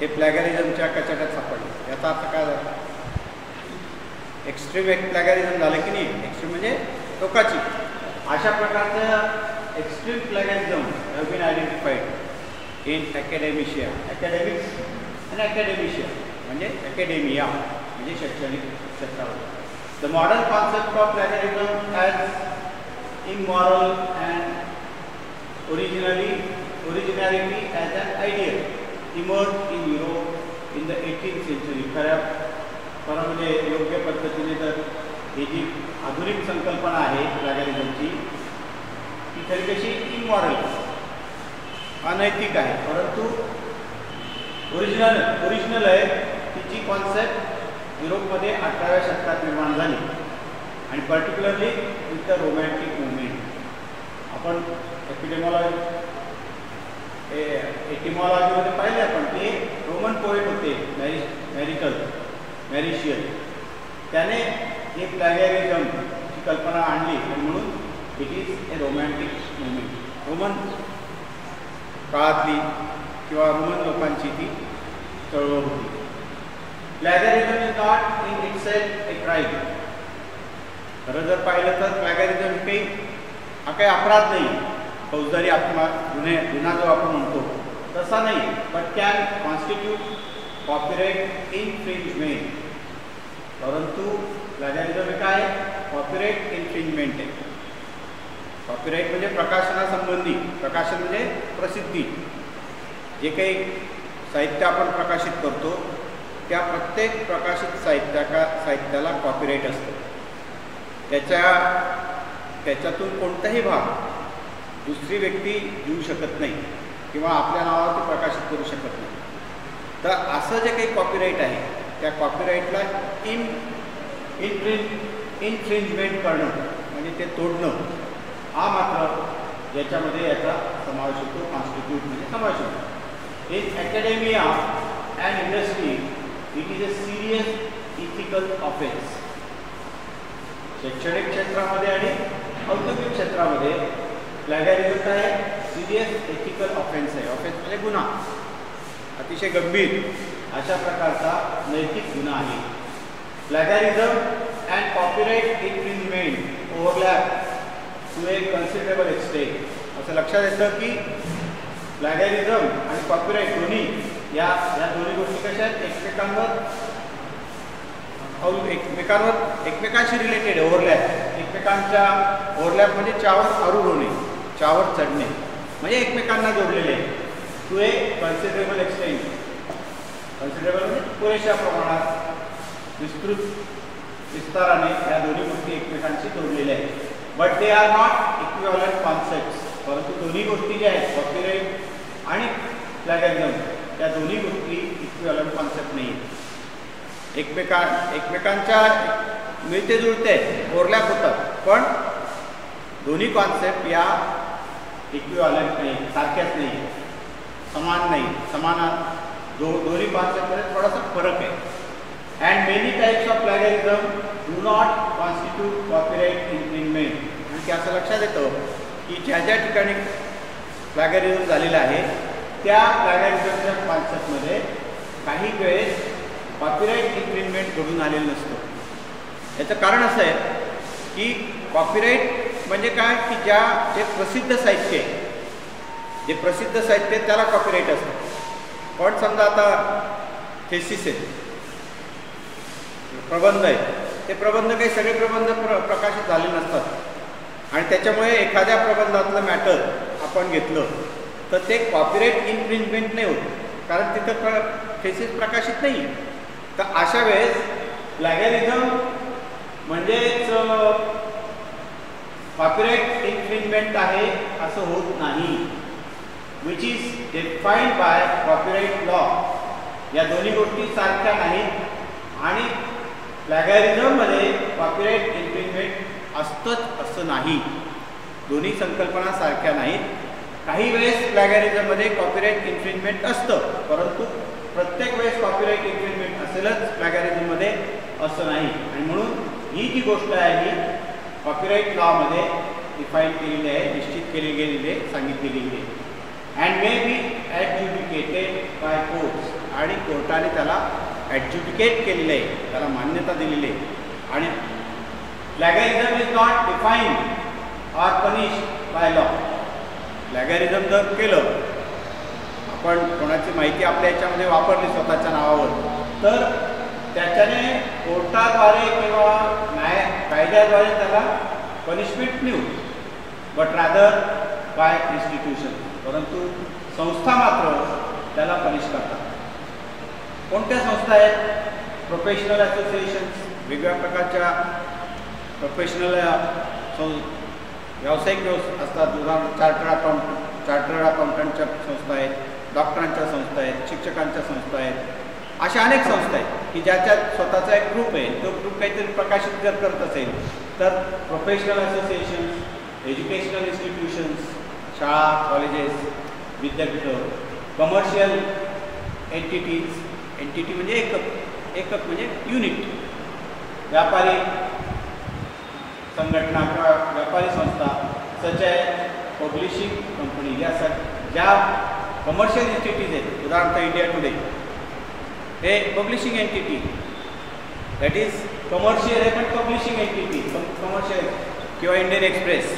हे प्लॅगॅरिझमच्या कचाट्यात सापडले. याचा अर्थ काय झाला? एक्स्ट्रीम एक प्लॅगॅरिझम झालं की नाही? एक्स्ट्रीम म्हणजे टोकाची अशा प्रकारचं extreme plagiarism have been identified in academia academics आणि अकॅडेमिशिया म्हणजे अकॅडेमिया म्हणजे शैक्षणिक क्षेत्रावर. The modern concept of plagiarism as immoral and originally originality as an ideal emerge in Europe in the eighteen century खऱ्या खरं म्हणजे योग्य पद्धतीने तर ही जी आधुनिक संकल्पना आहे प्लॅगॅरिझमची ती खरी कशी इमॉरल अनैतिक आहे. परंतु ओरिजिनल ओरिजिनल आहे. तिची कॉन्सेप्ट युरोपमध्ये अठराव्या शतकात निर्माण झाली. आणि particularly with the romantic movement आपण एपिडेमॉलॉजी एटिमॉलॉजीमध्ये पाहिले आपण ते रोमन पोएट होते मॅरि मॅरिकल मॅरिशियल त्याने हे प्लॅगॅरिझमची कल्पना आणली आणि म्हणून it is a romantic movement Roman काळातली किंवा रोमन लोकांची ती चळवळ होती. Plagiarism is not in itself a crime खरं जर पाहिलं तर प्लॅगॅरिझम काही हा काही अपराध नाही. फौजदारी आत्मा गुन्हे गुन्हा जो आपण म्हणतो तसा नाही but can constitute copyright infringement परंतु प्लॅगॅरिझम काय कॉपीराईट इन्फ्रिंजमेंट आहे. कॉपीराईट म्हणजे प्रकाशनासंबंधी प्रकाशन म्हणजे प्रसिद्धी. जे काही साहित्य आपण प्रकाशित करतो त्या प्रत्येक प्रकाशित साहित्याका साहित्याला कॉपीराईट असतं. त्याच्या त्याच्यातून कोणताही भाग दुसरी व्यक्ती घेऊ शकत नाही किंवा आपल्या नावावर ते प्रकाशित करू शकत नाही. तर असं जे काही कॉपीराईट आहे त्या कॉपीराईटला इन इन्फ्रिंज इन्फ्रिंजमेंट करणं म्हणजे ते तोडणं हा मात्र याच्यामध्ये याचा समावेश होतो कॉन्स्टिट्यूटमध्ये समावेश होतो. In academia and industry it is a serious ethical offence शैक्षणिक क्षेत्रामध्ये आणि औद्योगिक क्षेत्रामध्ये प्लॅगॅरिझम विरुद्ध आहे. सिरियस एथिकल ऑफेन्स आहे. ऑफेन्स म्हणजे गुन्हा. अतिशय गंभीर अशा प्रकारचा नैतिक गुन्हा आहे. Plagiarism and copyright infringement overlap to a considerable extent असं लक्षात येतं की प्लॅगॅरिझम आणि कॉपीराईट दोन्ही या या दोन्ही गोष्टी कशा आहेत? एकमेकांवर एकमेकांवर एकमेकांशी रिलेटेड ओव्हरलॅप एकमेकांच्या ओव्हरलॅप म्हणजे चावर आरूढ होणे. चावर चढणे. म्हणजे एकमेकांना जोडलेले. To a considerable extent considerable म्हणजे पुरेशा प्रमाणात विस्तृत विस्ताराने या दोन्ही गोष्टी एकमेकांशी जोडलेल्या आहेत. But they are not equivalent concept परंतु दोन्ही गोष्टी ज्या आहेत कॉपीराईट आणि प्लॅगॅरिझम त्या दोन्ही गोष्टी इक्विवलंट कॉन्सेप्ट नाही आहेत एकमेकां एकमेकांच्या मिळते जुळते ओरलॅप होतात पण दोन्ही कॉन्सेप्ट या इक्विवॅलंट नाही सारख्याच नाही समान नाही समाना दो दोन्ही कॉन्सेप्टमध्ये थोडासा फरक आहे. And many types of plagiarism do not constitute copyright infringement आणि ते असं लक्षात येतं की ज्या ज्या ठिकाणी प्लॅगरिझम झालेलं आहे त्या प्लॅगरिझमच्या कॉन्सेप्टमध्ये काही वेळेस कॉपीराईट इन्फ्रिंजमेंट घडून आलेलं नसतं. याचं कारण असं आहे की कॉपीराईट म्हणजे काय की ज्या जे प्रसिद्ध साहित्य आहे जे प्रसिद्ध साहित्य आहे त्याला कॉपीराईट असतं. पण समजा आता थेसिस आहे प्रबंध आहे ते प्रबंध काही सगळे प्रबंध प्र प्रकाशित झाले नसतात. आणि त्याच्यामुळे एखाद्या प्रबंधातलं मॅटर आपण घेतलं तर ते कॉपीराईट इन्फ्रिंजमेंट नाही होत. कारण तिथं प्र थेसिस प्रकाशित नाही तर अशा वेळेस लॅगॅलिझम म्हणजेच कॉपीराइट इन्फ्रिंजमेंट आहे असं होत नाही. Which is defined by copyright law या दोन्ही गोष्टी सारख्या नाहीत. आणि प्लॅगॅरिझममध्ये कॉपीराइट इन्फ्रिंजमेंट असतंच असं नाही. दोन्ही संकल्पना सारख्या नाहीत. काही वेळेस प्लॅगॅरिझममध्ये कॉपीराईट इन्फ्रिंजमेंट असतं परंतु प्रत्येक वेळेस कॉपीराईट इन्फ्रिंजमेंट असेलच प्लॅगॅरिझममध्ये असं नाही. आणि म्हणून ही जी गोष्ट आहे ही कॉपीराईट लॉमध्ये डिफाईन केलेली आहे निश्चित केली गेलेली सांगितलेली आहे. And may be adjudicated by courts आणि कोर्टाने त्याला ॲडज्युडिकेट केलेलं आहे त्याला मान्यता दिलेली आहे. आणि plagiarism is not define or punish by law plagiarism जर केलं आपण कोणाची माहिती आपल्या याच्यामध्ये वापरली स्वतःच्या नावावर तर त्याच्याने कोर्टाद्वारे किंवा न्याय कायद्याद्वारे त्याला पनिशमेंट मिळू. बट रादर बाय इन्स्टिट्यूशन परंतु संस्था मात्र त्याला पनिश करतात. कोणत्या संस्था आहेत? प्रोफेशनल असोसिएशन्स वेगवेगळ्या प्रकारच्या प्रोफेशनल सं व्यावसायिक व्यवस असतात. उदाहरण चार्टर्ड अकाउंट चार्टर्ड अकाउंटंटच्या संस्था आहेत. डॉक्टरांच्या संस्था आहेत. शिक्षकांच्या संस्था आहेत. अशा अनेक संस्था आहेत की ज्याच्यात स्वतःचा एक ग्रुप आहे. तो ग्रुप काहीतरी प्रकाशित जर करत असेल तर प्रोफेशनल असोसिएशन्स एज्युकेशनल इन्स्टिट्यूशन्स शाळा कॉलेजेस विद्यापीठं कमर्शियल एंटिटीज एंटिटी म्हणजे एकक एकक म्हणजे युनिट व्यापारी संघटना किंवा व्यापारी संस्था सच आहे पब्लिशिंग कंपनी या ज्या कमर्शियल इन्स्टिट्यूट आहेत उदाहरणार्थ India Today हे publishing entity that is commercial आहे पण पब्लिशिंग एंटिटी कमर्शियल किंवा इंडियन एक्सप्रेस